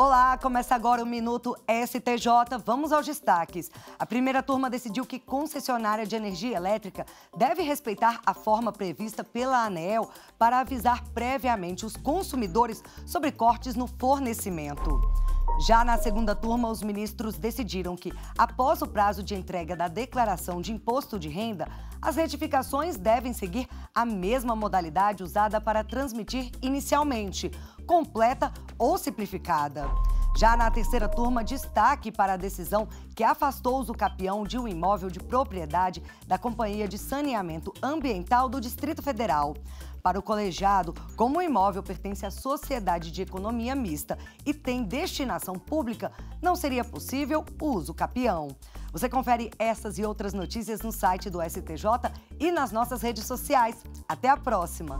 Olá, começa agora o Minuto STJ. Vamos aos destaques. A primeira turma decidiu que concessionária de energia elétrica deve respeitar a forma prevista pela ANEEL para avisar previamente os consumidores sobre cortes no fornecimento. Já na segunda turma, os ministros decidiram que, após o prazo de entrega da declaração de imposto de renda, as retificações devem seguir a mesma modalidade usada para transmitir inicialmente, completa ou simplificada. Já na terceira turma, destaque para a decisão que afastou o Zucapião de um imóvel de propriedade da Companhia de Saneamento Ambiental do Distrito Federal. Para o colegiado, como o imóvel pertence à sociedade de economia mista e tem destinação pública, não seria possível o uso capião. Você confere essas e outras notícias no site do STJ e nas nossas redes sociais. Até a próxima!